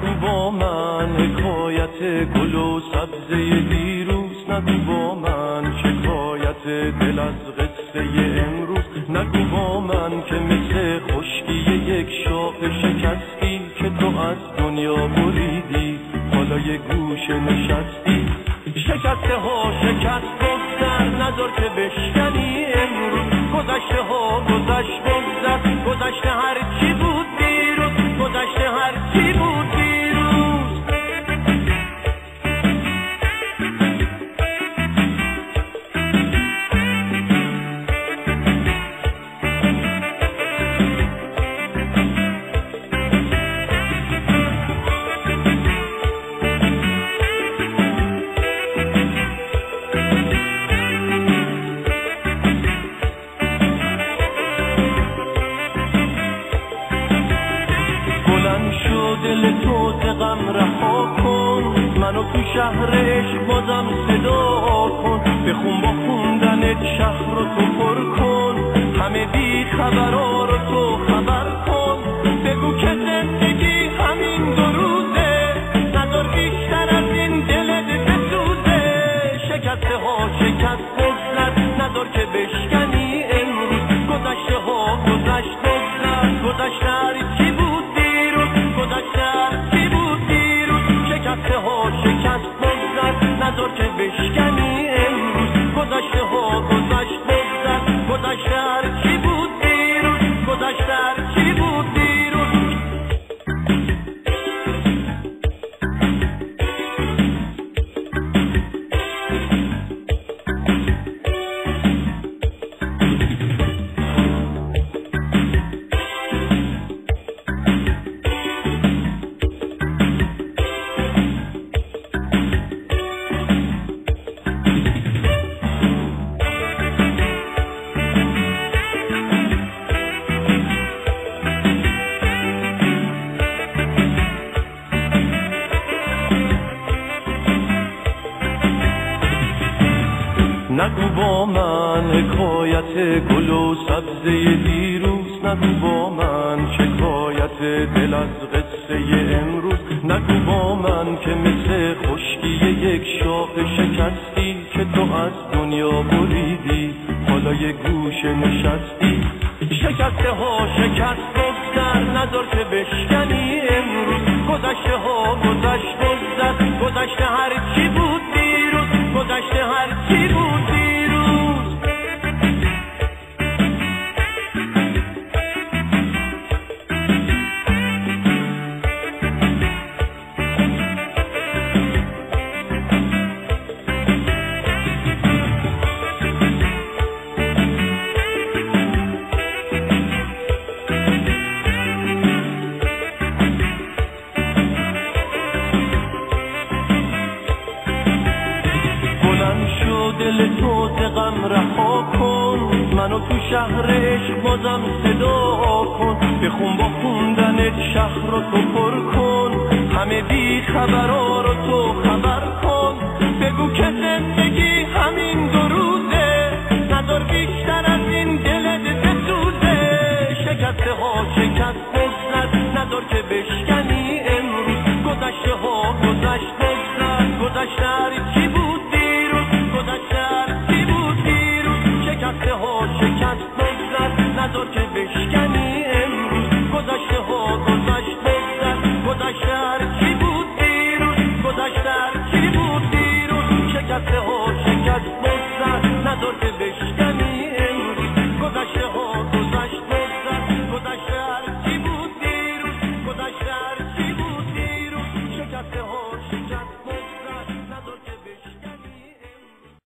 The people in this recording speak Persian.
نگو با من حکایت گل و سبزه دیروز. نگو با من شکایت دل از قصه امروز. نگو با من که مثل خشکی یک شاخ شکستی که تو از دنیا بریدی حالا یه گوشه نشستی. شکسته ها شکست بگذر نظر که بشکنی امروز. گذشته ها گذشت بگذر گذشته هر دل تو غم رها کن. منو تو شهر عشق بازم صدا کن. بخون با خوندنت شهر رو تو پر کن. همه بی خبرا رو تو خبر کن. بگو که زندگی همین دو روزه. نظر بیشتر از این دلت بسوزه. شکسته ها شکست بگذر نظر که بشکنی امروز. گذشته ها گذشت بگذر گذشته نظر من حکایت گل و سبزه دیروز نگو با من شکایت دل از قصه امروز نگو با من که مثل خشکی یک شاخ شکستی که تو از دنیا بریدی حالا یه گوشه نشستی. شکسته ها شکست بگذر نظر که بشکنی امروز. گذشته ها گذشت بگذر گذشته هر چی بود شو دل تو غم رها کن. منو تو شهر عشق بازم صدا کن. بخون با خوندنت شهر رو تو پر کن. همه بی خبرا رو تو خبر کن. بگو که زندگی همین دو روزه. ندار بیشتر از این دلت بسوزه شکسته ها شکست ندار که بشکن